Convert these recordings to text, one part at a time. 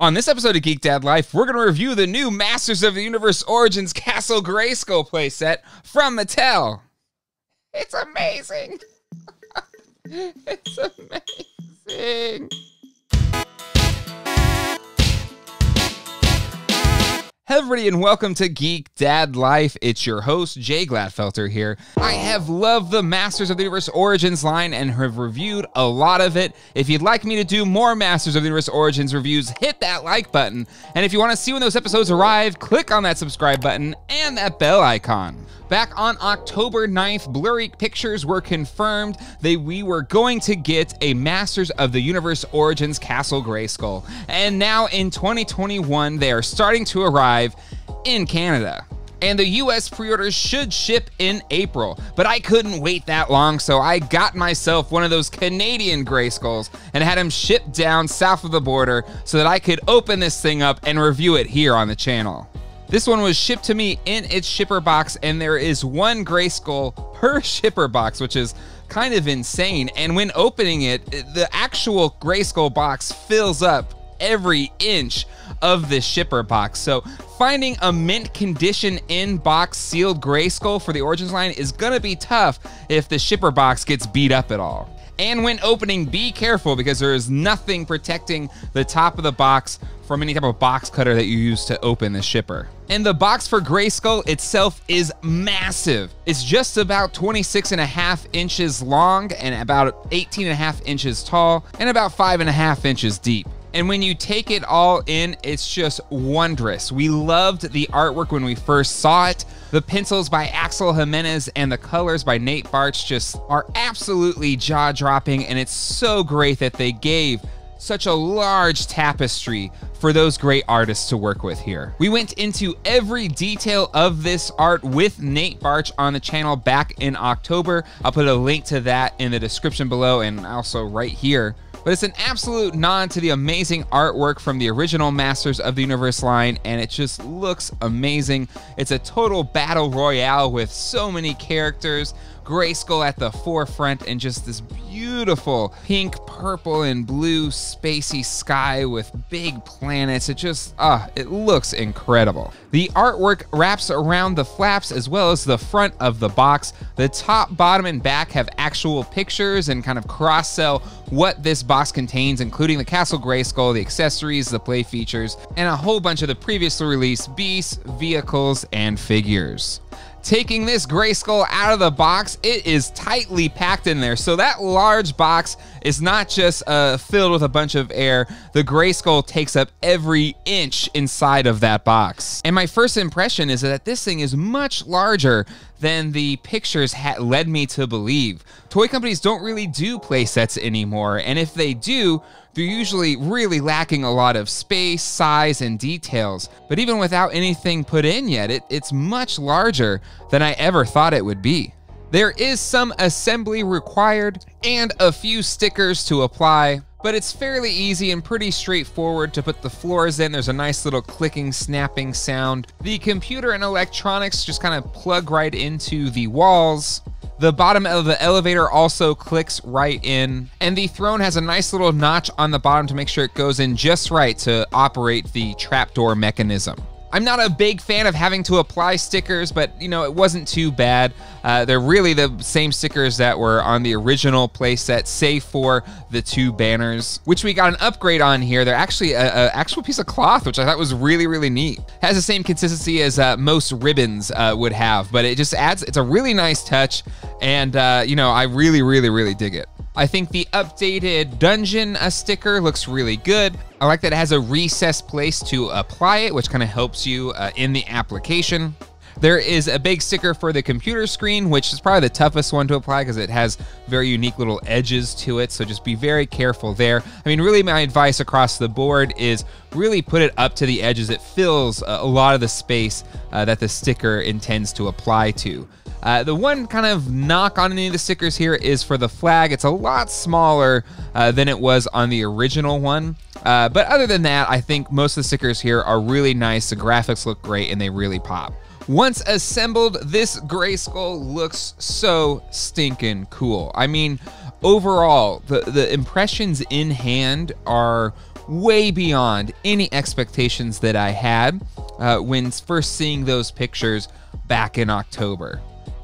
On this episode of Geek Dad Life, we're going to review the new Masters of the Universe Origins Castle Grayskull playset from Mattel. It's amazing. it's amazing. Everybody, and welcome to Geek Dad Life. It's your host, Jay Gladfelter here. I have loved the Masters of the Universe Origins line and have reviewed a lot of it. If you'd like me to do more Masters of the Universe Origins reviews, hit that like button. And if you want to see when those episodes arrive, click on that subscribe button and that bell icon. Back on October 9th, Blurry Pictures were confirmed that we were going to get a Masters of the Universe Origins Castle Grayskull. And now in 2021, they are starting to arrive in Canada. And the US pre orders should ship in April, but I couldn't wait that long, so I got myself one of those Canadian Grayskulls and had them shipped down south of the border so that I could open this thing up and review it here on the channel. This one was shipped to me in its shipper box, and there is one Grayskull per shipper box, which is kind of insane. And when opening it, the actual Grayskull box fills up every inch of the shipper box. So finding a mint condition in box sealed Grayskull for the Origins line is gonna be tough if the shipper box gets beat up at all. And when opening, be careful because there is nothing protecting the top of the box from any type of box cutter that you use to open the shipper. And the box for Grayskull itself is massive. It's just about 26 and a half inches long and about 18 and a half inches tall and about five and a half inches deep. And when you take it all in, it's just wondrous. We loved the artwork when we first saw it. The pencils by Axel Jimenez and the colors by Nate Baertsch just are absolutely jaw dropping, and it's so great that they gave such a large tapestry for those great artists to work with here. We went into every detail of this art with Nate Baertsch on the channel back in October. I'll put a link to that in the description below and also right here but it's an absolute nod to the amazing artwork from the original Masters of the Universe line, and it just looks amazing. It's a total battle royale with so many characters, Grayskull at the forefront, and just this beautiful pink, purple, and blue spacey sky with big planets. It just, ah, uh, it looks incredible. The artwork wraps around the flaps as well as the front of the box. The top, bottom, and back have actual pictures and kind of cross sell what this box contains, including the Castle Grayskull, the accessories, the play features, and a whole bunch of the previously released beasts, vehicles, and figures taking this Grayskull out of the box, it is tightly packed in there. So that large box is not just uh, filled with a bunch of air. The Grayskull takes up every inch inside of that box. And my first impression is that this thing is much larger than the pictures had led me to believe. Toy companies don't really do playsets anymore, and if they do, they're usually really lacking a lot of space, size, and details. But even without anything put in yet, it, it's much larger than I ever thought it would be. There is some assembly required and a few stickers to apply, but it's fairly easy and pretty straightforward to put the floors in. There's a nice little clicking, snapping sound. The computer and electronics just kind of plug right into the walls. The bottom of the elevator also clicks right in, and the throne has a nice little notch on the bottom to make sure it goes in just right to operate the trapdoor mechanism. I'm not a big fan of having to apply stickers, but you know, it wasn't too bad. Uh, they're really the same stickers that were on the original playset, save for the two banners, which we got an upgrade on here. They're actually an actual piece of cloth, which I thought was really, really neat. Has the same consistency as uh, most ribbons uh, would have, but it just adds, it's a really nice touch. And, uh, you know, I really, really, really dig it. I think the updated dungeon uh, sticker looks really good. I like that it has a recessed place to apply it, which kind of helps you uh, in the application. There is a big sticker for the computer screen, which is probably the toughest one to apply because it has very unique little edges to it. So just be very careful there. I mean, really, my advice across the board is really put it up to the edges. It fills a lot of the space uh, that the sticker intends to apply to. Uh, the one kind of knock on any of the stickers here is for the flag. It's a lot smaller uh, than it was on the original one. Uh, but other than that, I think most of the stickers here are really nice. The graphics look great and they really pop. Once assembled, this Grayskull looks so stinking cool. I mean, overall, the, the impressions in hand are way beyond any expectations that I had uh, when first seeing those pictures back in October.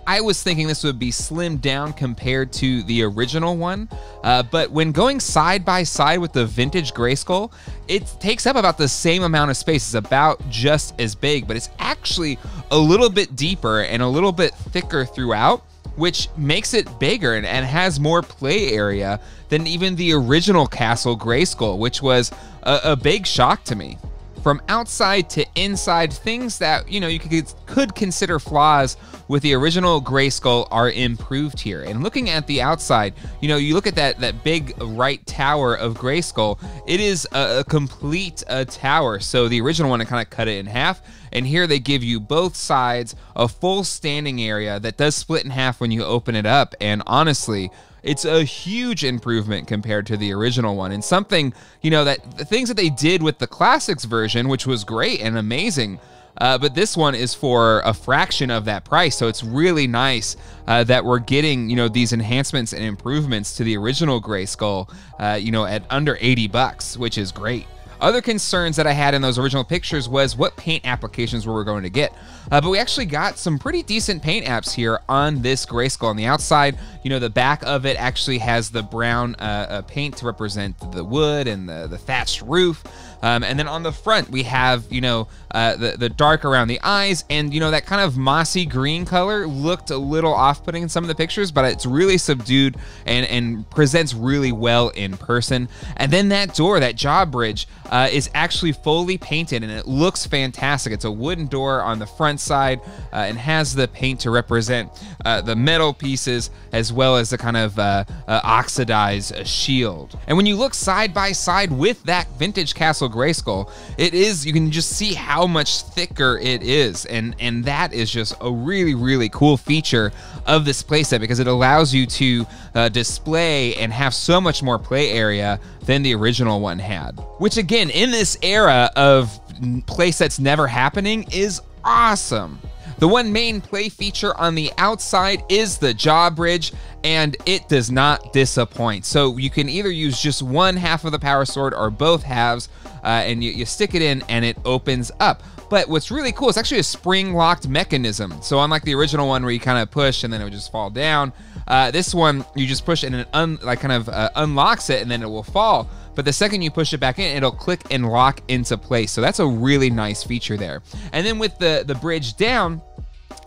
I was thinking this would be slimmed down compared to the original one, uh, but when going side by side with the vintage Grayskull, it takes up about the same amount of space. It's about just as big, but it's actually a little bit deeper and a little bit thicker throughout, which makes it bigger and, and has more play area than even the original Castle Grayskull, which was a, a big shock to me from outside to inside, things that, you know, you could, could consider flaws with the original Grayskull are improved here. And looking at the outside, you know, you look at that, that big right tower of Grayskull, it is a, a complete uh, tower. So the original one, I kind of cut it in half. And here they give you both sides a full standing area that does split in half when you open it up. And honestly, it's a huge improvement compared to the original one, and something, you know, that the things that they did with the classics version, which was great and amazing. Uh, but this one is for a fraction of that price, so it's really nice uh, that we're getting you know these enhancements and improvements to the original Grayskull, uh, you know, at under 80 bucks, which is great. Other concerns that I had in those original pictures was what paint applications were we were going to get. Uh, but we actually got some pretty decent paint apps here on this Grayskull. On the outside, you know, the back of it actually has the brown uh, uh, paint to represent the wood and the, the thatched roof. Um, and then on the front, we have, you know, uh, the, the dark around the eyes and, you know, that kind of mossy green color looked a little off-putting in some of the pictures, but it's really subdued and, and presents really well in person. And then that door, that drawbridge, uh, is actually fully painted and it looks fantastic. It's a wooden door on the front side uh, and has the paint to represent uh, the metal pieces as well as the kind of uh, uh, oxidized shield. And when you look side by side with that vintage Castle Grayskull, it is, you can just see how much thicker it is. And, and that is just a really, really cool feature of this playset because it allows you to uh, display and have so much more play area than the original one had. Which again, in this era of playsets never happening is awesome. The one main play feature on the outside is the jaw bridge, and it does not disappoint. So you can either use just one half of the power sword or both halves, uh, and you, you stick it in and it opens up. But what's really cool, it's actually a spring locked mechanism. So unlike the original one where you kind of push and then it would just fall down, uh, this one you just push and it un- like kind of uh, unlocks it and then it will fall. But the second you push it back in, it'll click and lock into place. So that's a really nice feature there. And then with the the bridge down,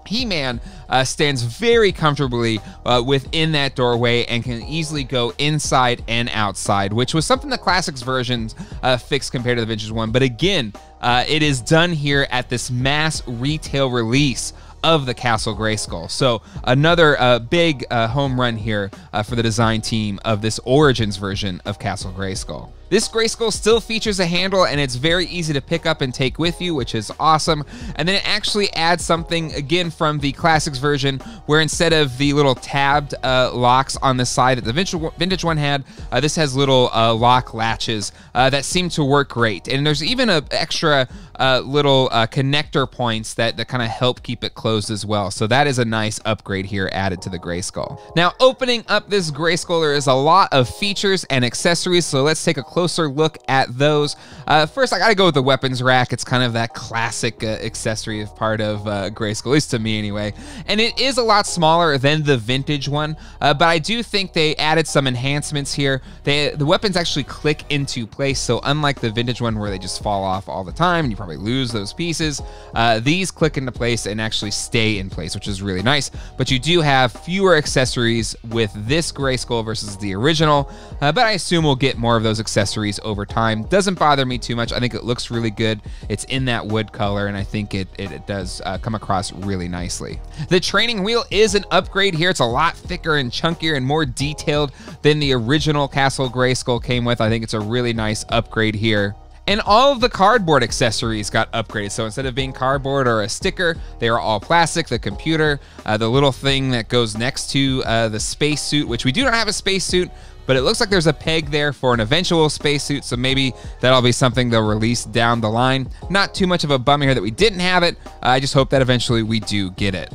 he-Man uh, stands very comfortably uh, within that doorway and can easily go inside and outside, which was something the classics versions uh, fixed compared to the vintage one. But again, uh, it is done here at this mass retail release of the Castle Grayskull. So another uh, big uh, home run here uh, for the design team of this Origins version of Castle Grayskull. This Grayskull still features a handle and it's very easy to pick up and take with you, which is awesome. And then it actually adds something again from the Classics version where instead of the little tabbed uh, locks on the side that the vintage one had, uh, this has little uh, lock latches uh, that seem to work great. And there's even an extra uh, little uh, connector points that, that kind of help keep it closed as well. So that is a nice upgrade here added to the Grayskull. Now opening up this Grayskull, there is a lot of features and accessories. So let's take a look at those. Uh, first, I gotta go with the weapons rack. It's kind of that classic uh, accessory of part of uh, Grayskull, at least to me anyway. And it is a lot smaller than the vintage one, uh, but I do think they added some enhancements here. They, the weapons actually click into place, so unlike the vintage one where they just fall off all the time, and you probably lose those pieces, uh, these click into place and actually stay in place, which is really nice. But you do have fewer accessories with this Grayskull versus the original, uh, but I assume we'll get more of those accessories accessories over time. Doesn't bother me too much. I think it looks really good. It's in that wood color, and I think it, it, it does uh, come across really nicely. The training wheel is an upgrade here. It's a lot thicker and chunkier and more detailed than the original Castle Grayskull came with. I think it's a really nice upgrade here. And all of the cardboard accessories got upgraded. So instead of being cardboard or a sticker, they are all plastic. The computer, uh, the little thing that goes next to uh, the spacesuit, which we do not have a spacesuit, but it looks like there's a peg there for an eventual spacesuit, so maybe that'll be something they'll release down the line. Not too much of a bummer here that we didn't have it. I just hope that eventually we do get it.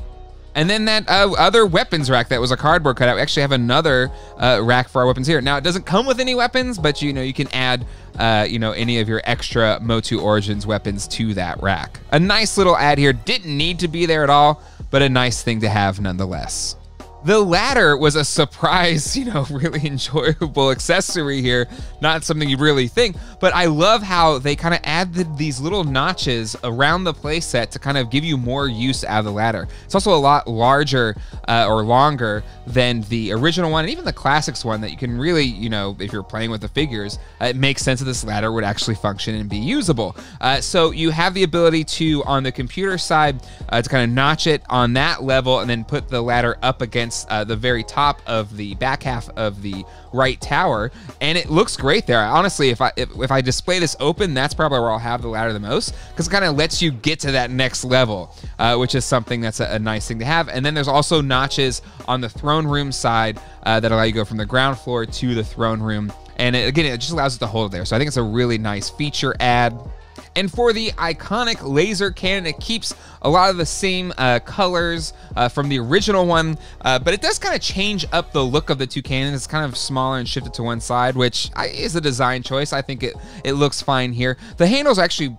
And then that uh, other weapons rack that was a cardboard cutout. We actually have another uh, rack for our weapons here. Now it doesn't come with any weapons, but you know you can add uh, you know any of your extra Motu Origins weapons to that rack. A nice little add here. Didn't need to be there at all, but a nice thing to have nonetheless. The ladder was a surprise, you know, really enjoyable accessory here. Not something you really think, but I love how they kind of added these little notches around the playset to kind of give you more use out of the ladder. It's also a lot larger uh, or longer than the original one, and even the classics one that you can really, you know, if you're playing with the figures, uh, it makes sense that this ladder would actually function and be usable. Uh, so you have the ability to, on the computer side, uh, to kind of notch it on that level and then put the ladder up against uh, the very top of the back half of the right tower, and it looks great there. Honestly, if I if, if I display this open, that's probably where I'll have the ladder the most because it kind of lets you get to that next level, uh, which is something that's a, a, nice thing to have. And then there's also notches on the throne room side uh, that allow you to go from the ground floor to the throne room. And it, again, it just allows it to hold there. So I think it's a really nice feature add. And for the iconic laser cannon, it keeps a lot of the same uh, colors uh, from the original one, uh, but it does kind of change up the look of the two cannons. It's kind of smaller and shifted to one side, which is a design choice. I think it, it looks fine here. The handle's actually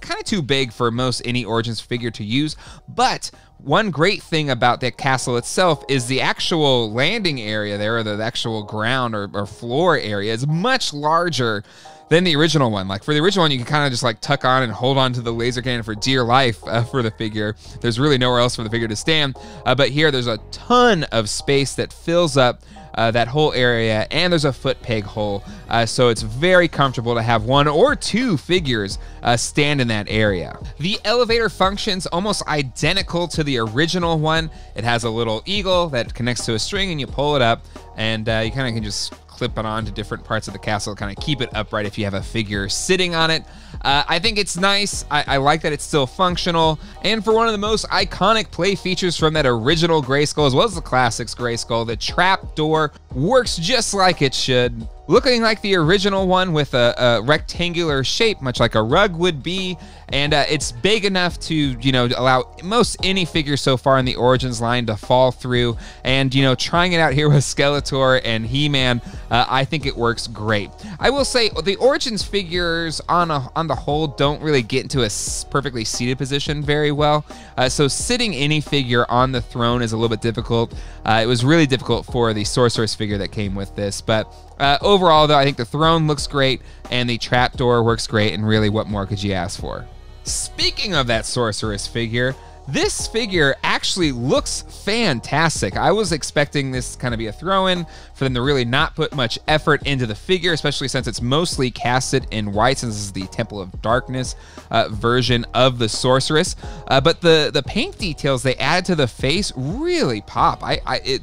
kind of too big for most any Origins figure to use, but one great thing about the castle itself is the actual landing area there, or the actual ground or, or floor area is much larger than the original one. Like for the original one, you can kind of just like tuck on and hold on to the laser cannon for dear life uh, for the figure. There's really nowhere else for the figure to stand. Uh, but here, there's a ton of space that fills up uh, that whole area, and there's a foot peg hole. Uh, so it's very comfortable to have one or two figures uh, stand in that area. The elevator functions almost identical to the original one. It has a little eagle that connects to a string, and you pull it up, and uh, you kind of can just clip it on to different parts of the castle, kind of keep it upright if you have a figure sitting on it. Uh, I think it's nice. I, I, like that it's still functional. And for one of the most iconic play features from that original Grayskull, as well as the classics Grayskull, the trap door works just like it should looking like the original one with a, a, rectangular shape, much like a rug would be. And uh, it's big enough to, you know, allow most any figure so far in the Origins line to fall through. And, you know, trying it out here with Skeletor and He-Man, uh, I think it works great. I will say the Origins figures on a, on the whole don't really get into a perfectly seated position very well. Uh, so sitting any figure on the throne is a little bit difficult. Uh, it was really difficult for the Sorceress figure that came with this, but uh, overall, though, I think the throne looks great and the trapdoor works great, and really, what more could you ask for? Speaking of that sorceress figure, this figure actually looks fantastic. I was expecting this kind of be a throw-in for them to really not put much effort into the figure, especially since it's mostly casted in white, since this is the Temple of Darkness uh, version of the sorceress. Uh, but the the paint details they added to the face really pop. I, I it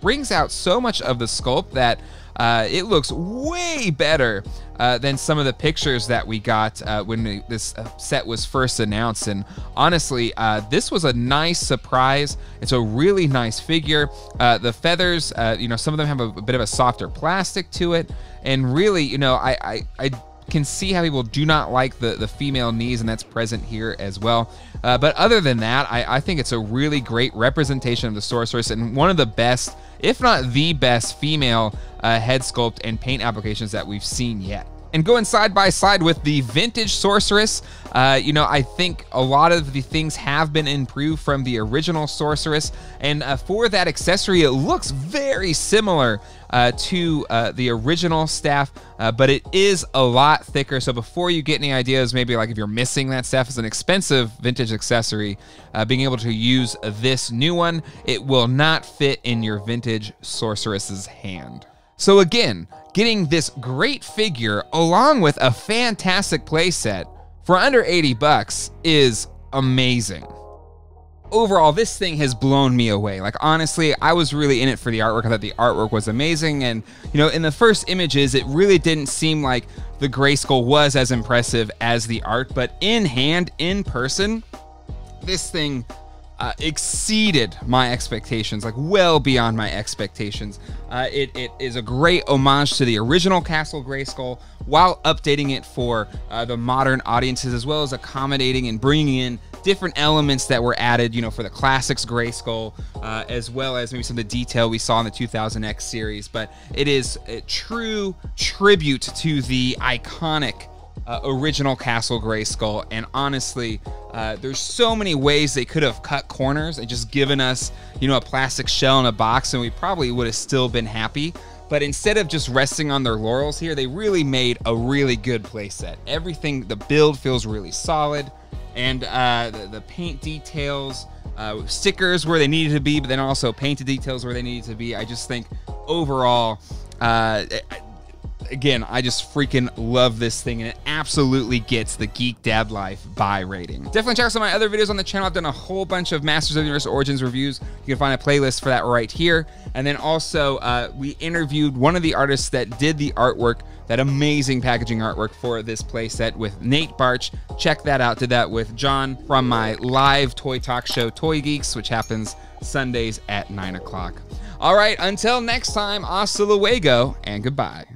brings out so much of the sculpt that uh, it looks way better uh, than some of the pictures that we got uh, when this uh, set was first announced. And honestly, uh, this was a nice surprise. It's a really nice figure. Uh, the feathers, you know, some of them have a, a, bit of a softer plastic to it. And really, you know, I, I, I can see how people do not like the, the female knees, and that's present here as well. Uh, but other than that, I, I think it's a really great representation of the sorceress and one of the best, if not the best, female uh, head sculpt and paint applications that we've seen yet. And going side by side with the vintage sorceress, uh, you know, I think a lot of the things have been improved from the original sorceress. And uh, for that accessory, it looks very similar uh, to uh, the original staff, uh, but it is a lot thicker. So before you get any ideas, maybe like if you're missing that staff as an expensive vintage accessory, uh, being able to use this new one, it will not fit in your vintage sorceress's hand. So again, getting this great figure along with a fantastic playset for under 80 bucks is amazing. Overall, this thing has blown me away. Like honestly, I was really in it for the artwork. I thought the artwork was amazing and you know, in the first images it really didn't seem like the Grayskull was as impressive as the art, but in hand, in person, this thing uh, exceeded my expectations, like well beyond my expectations. Uh, it, it is a great homage to the original Castle Grayskull while updating it for uh, the modern audiences, as well as accommodating and bringing in different elements that were added, you know, for the classics Grayskull, uh, as well as maybe some of the detail we saw in the 2000X series. But it is a true tribute to the iconic uh, original Castle Grayskull. And honestly, uh, there's so many ways they could have cut corners and just given us, you know, a plastic shell in a box, and we probably would have still been happy. But instead of just resting on their laurels here, they really made a really good playset. Everything, the build feels really solid, and uh, the, the paint details, uh, stickers where they needed to be, but then also painted details where they needed to be. I just think overall, uh, again, I just freaking love this thing, and it absolutely gets the Geek Dad Life buy rating. Definitely check out some of my other videos on the channel. I've done a whole bunch of Masters of the Universe Origins reviews. You can find a playlist for that right here. And then also, uh, we interviewed one of the artists that did the artwork, that amazing packaging artwork for this playset with Nate Baertsch. Check that out. Did that with John from my live toy talk show, Toy Geeks, which happens Sundays at 9 o'clock. All right, until next time, hasta luego and goodbye.